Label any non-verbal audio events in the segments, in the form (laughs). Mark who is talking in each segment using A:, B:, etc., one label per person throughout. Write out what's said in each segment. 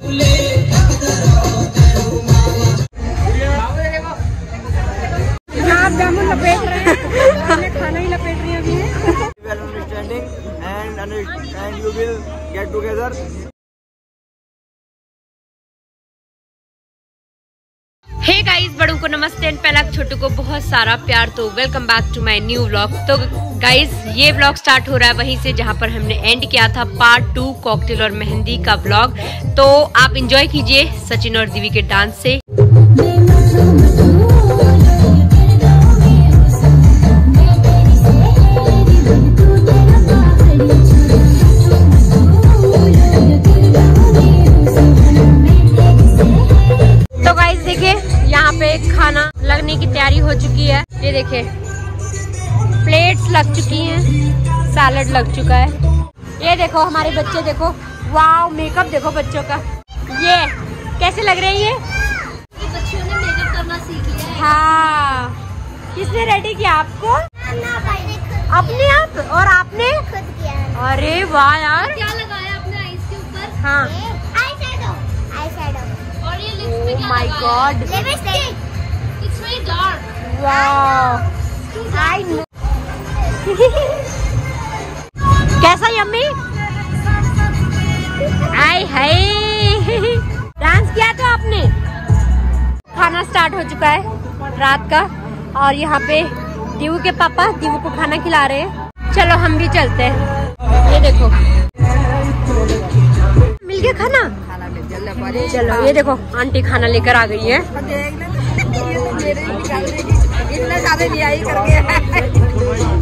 A: आप
B: को नमस्ते एंड पहला छोटू को बहुत सारा प्यार तो welcome back to my new vlog तो गाइज़ ये व्लॉग स्टार्ट हो रहा है वहीं से जहाँ पर हमने एंड किया था पार्ट टू कॉकटेल और मेहंदी का व्लॉग तो आप इंजॉय कीजिए सचिन और दीवी के डांस से। पे खाना लगने की तैयारी हो चुकी है। ये देखिए। प्लेट्स लग चुकी हैं। सैलड लग चुका है। ये देखो हमारे बच्चे देखो। वाव मेकअप देखो बच्चों का। ये कैसे लग रहे हैं ये?
C: बच्चों ने मेकअप करना सीख लिया है।
B: हाँ। किसने रेडी किया आपको? अपने आप और आपने?
C: खुद किया
B: अरे वाह यार।
C: क्या लगाया अपने आईज के ऊपर
B: हाँ।
C: शैडो और ये लिप्स पे क्या
B: my God.
C: Lipstick it's very dark
B: वाह आई नो कैसा यम्मी आई हाय डांस किया तो आपने? खाना स्टार्ट हो चुका है रात का और यहाँ पे दीवू के पापा दीवू को खाना खिला रहे हैं। चलो हम भी चलते हैं। ये देखो। चलो, ये देखो आंटी खाना लेकर आ गई है।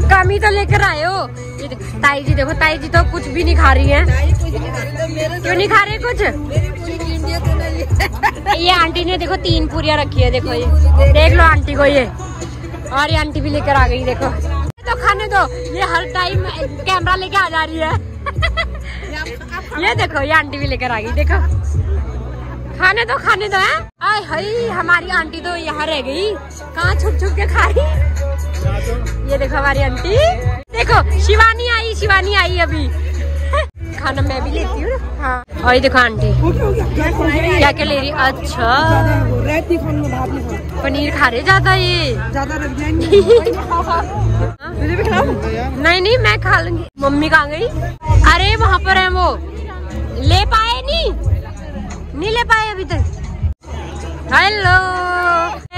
B: कमी तो लेकर आए हो। ताई जी देखो ताई जी तो कुछ भी नहीं खा रही है। क्यों नहीं खा रहे कुछ? ये आंटी ने देखो, तीन पूरिया रखी है, देखो ये। देख लो आंटी को ये। और ये आंटी भी लेकर आ गई, देखो। तो खाने दो, ये हर टाइम कैमरा लेके आ जा रही है। (laughs) ये देखो, ये आंटी भी लेकर आ गई, देखो। खाने दो खाने दो, है? आय हाय, हमारी आंटी तो यहाँ रह गई। कहाँ छुप छुप के खा रही? ये देखो हमारी आंटी। देखो, शिवानी आई शिवानी आई अभी। खाना मैं भी लेती हूँ। हाँ। और ये देखो आंटी। क्या क्या ले रही? अच्छा। पनीर खा रहे ज़्यादा ये।
D: ज़्यादा रख जाएँगे
B: नहीं नहीं, मैं खा लूँगी। मम्मी कहाँ गई? अरे, वहाँ पर है वो। ले पाए नहीं? नहीं ले पाए अभी तक। हेलो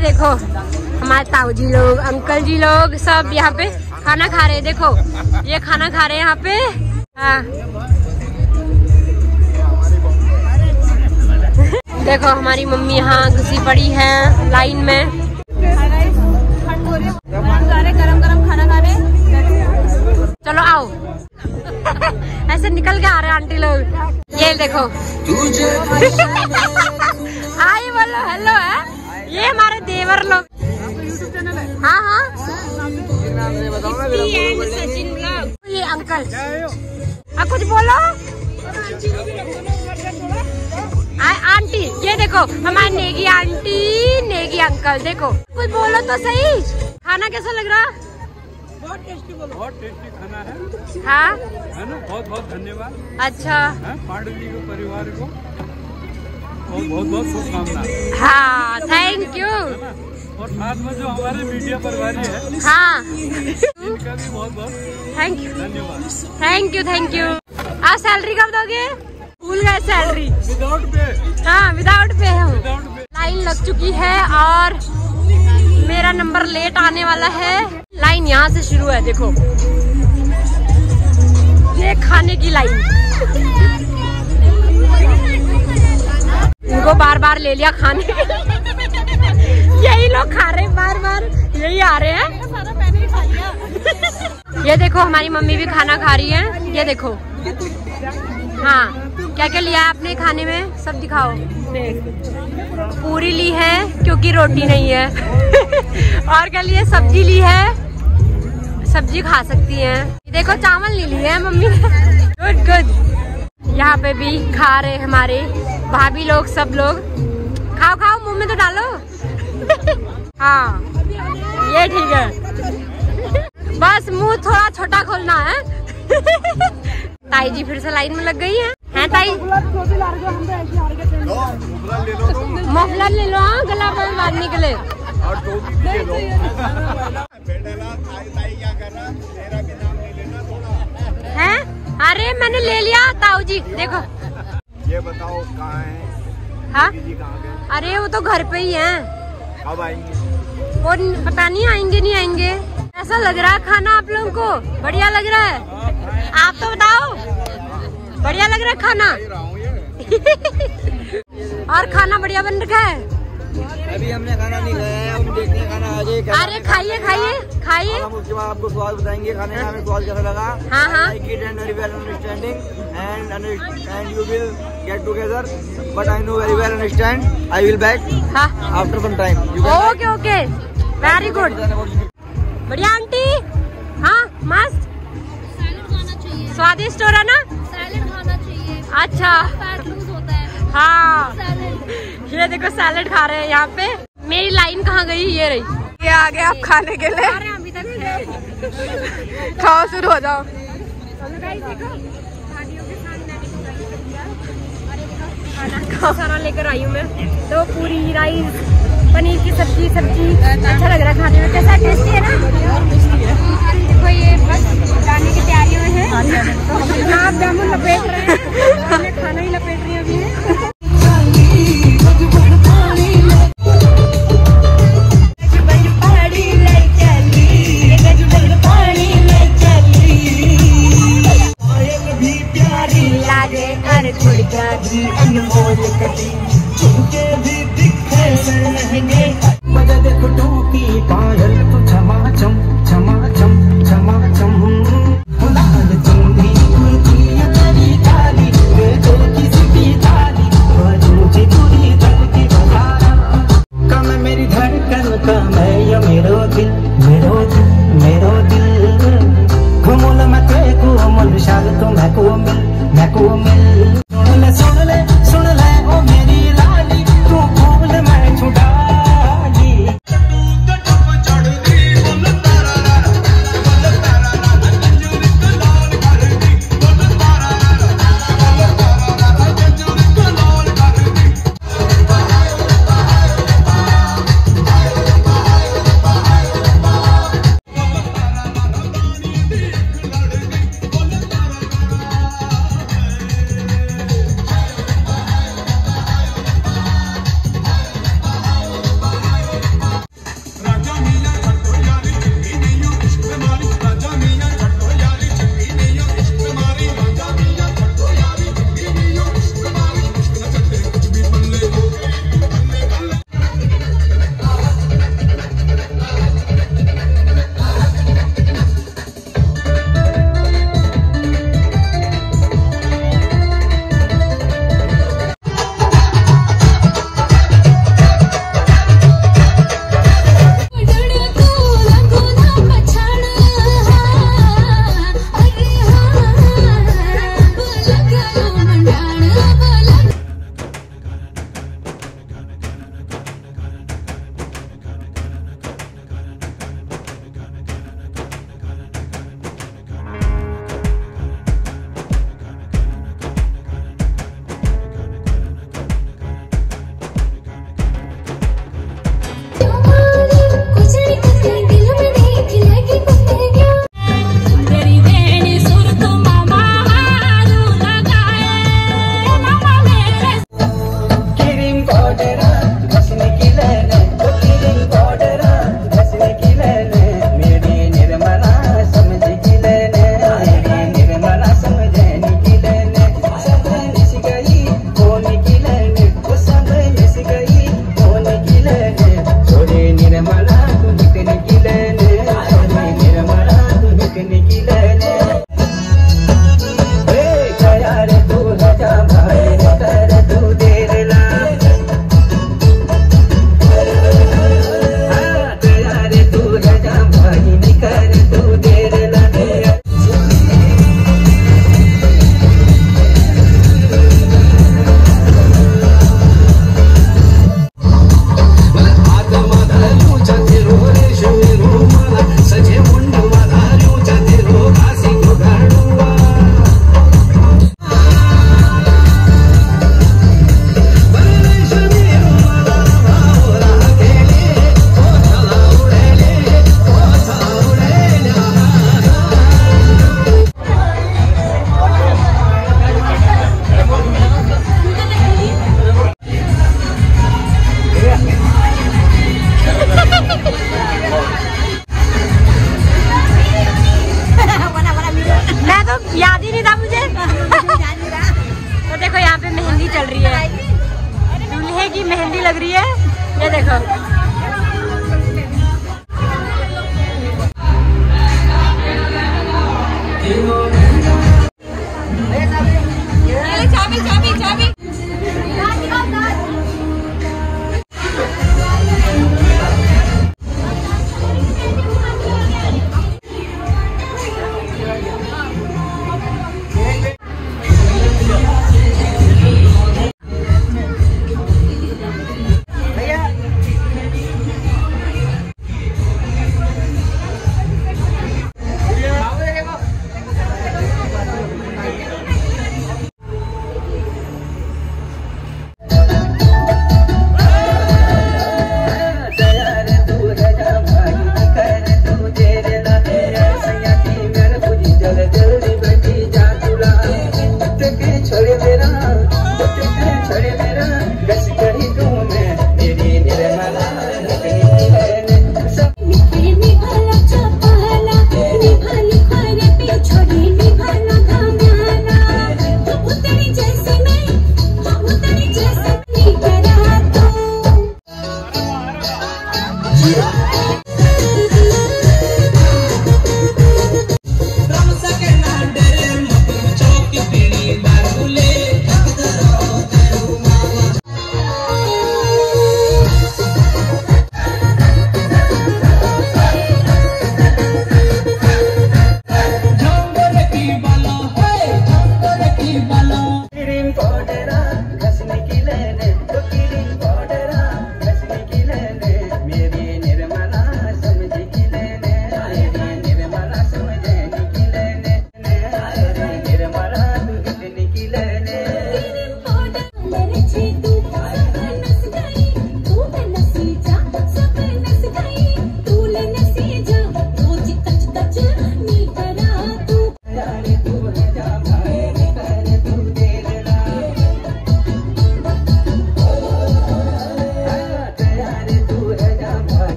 B: देखो, हमारे ताऊ जी लोग, अंकल जी लोग सब यहाँ पे खाना खा रहे देखो, ये खाना खा रहे हैं यहाँ पे। हाँ। देखो, हमारी मम्मी यहाँ घुसी पड़ी है लाइन में।
D: गरम गरम खाना खा रहे
B: चलो आओ। (laughs) ऐसे निकल के आ रहे हैं आंटी लोग। ये देखो। (laughs) आई बोलो हेलो है? ये हमारे देवर लोग। हाँ हाँ। ये अंकल। हाँ कुछ बोलो। आ, आंटी ये देखो हमारे नेगी आंटी नेगी अंकल देखो। कुछ बोलो तो सही। खाना कैसा लग रहा?
D: बहुत टेस्टी बोलो।
E: बहुत टेस्टी खाना है।
B: हाँ?
E: है ना? बहुत बहुत धन्यवाद।
B: अच्छा।
E: है पांडे जी के परिवार को। और बहुत बहुत शुभकामना
B: हाँ थैंक यू
E: और साथ में जो हमारे मीडिया परिवारी है
B: हाँ।
E: इनका भी बहुत बहुत
B: थैंक यू
E: धन्यवाद।
B: थैंक यू थैंक यू आप सैलरी कब दोगे? भूल गए सैलरी
E: विदाउट पे
B: हाँ विदाउट पे हम लाइन लग चुकी है और मेरा नंबर लेट आने वाला है। लाइन यहाँ से शुरू है, देखो। ये खाने की लाइन। इनको बार बार ले लिया खाने। यही लोग खा रहे हैं बार बार यही आ रहे हैं। ये देखो, हमारी मम्मी भी खाना खा रही है। ये देखो। हाँ क्या क्या लिया आपने खाने में? सब दिखाओ। पूरी ली है, क्योंकि रोटी नहीं है। (laughs) और क्या लिए सब्ज़ी ली है। सब्ज़ी खा सकती हैं। देखो, चावल नहीं लिए है मम्मी गुड गुड यहाँ पे भी खा रहे हमारे भाभी लोग, सब लोग। खाओ खाओ, मुँह में तो डालो। (laughs) हाँ ये ठीक है। बस मुँह थोड़ा छोटा खोलना है। (laughs) ताई जी फिर से लाइन में लग गई हैं।
E: ताई मफलर ले लो हाँ गला में बांधने के लिए। हैं? अरे मैंने ले लिया ताऊ जी देखो।
F: ये बताओ कहाँ है?
E: हाँ?
F: जी कहाँ गए?
E: अरे वो तो घर पे ही हैं।
F: कब आएँगे?
E: और पता नहीं आएँगे नहीं आएँगे। ऐसा लग रहा है खाना आप लोगों को। बढ़िया लग रहा है। आप तो बताओ। बढ़िया लग रहा है खाना। (laughs) और खाना बढ़िया बन रखा है।
F: अभी हमने खाना नहीं खाया है हम देखते हैं खाना आ जाए
E: अरे खाइए खाइए खाइए।
F: हम उसके बाद आपको स्वाद बताएँगे खाने का हमें स्वाद कैसा लगा।
E: हाँ, हाँ।
F: and under- and you will get together. But I know very well understand. I will back
E: हाँ।
F: after some time. You can
E: okay okay very good बढ़िया आंटी। हाँ मस्त।
C: सैलेड खाना चाहिए।
E: स्वादिष्ट हो रहा ना? अच्छा।
C: होता है।
E: हाँ ये देखो सैलेड खा रहे हैं यहाँ पे। मेरी लाइन कहाँ गई? ये रही।
B: ये आ गए आप खाने के लिए। खाओ शुरू हो जाओ।
E: खाना (laughs) सारा लेकर आई हूँ मैं। तो पूरी राइस पनीर की सब्ज़ी सब्ज़ी। अच्छा लग रहा है खाने में। कैसा टेस्टी है ना? देखो ये बस जाने की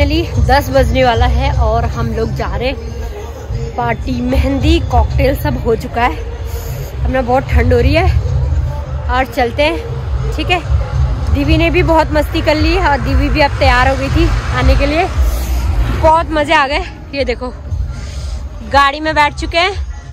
B: फाइनली 10 बजने वाला है और हम लोग जा रहे पार्टी, मेहंदी कॉकटेल सब हो चुका है। हमें बहुत ठंड हो रही है और चलते हैं, ठीक है? दीवी ने भी बहुत मस्ती कर ली और दीवी भी अब तैयार हो गई थी आने के लिए। बहुत मज़े आ गए, ये देखो। गाड़ी में बैठ चुके हैं।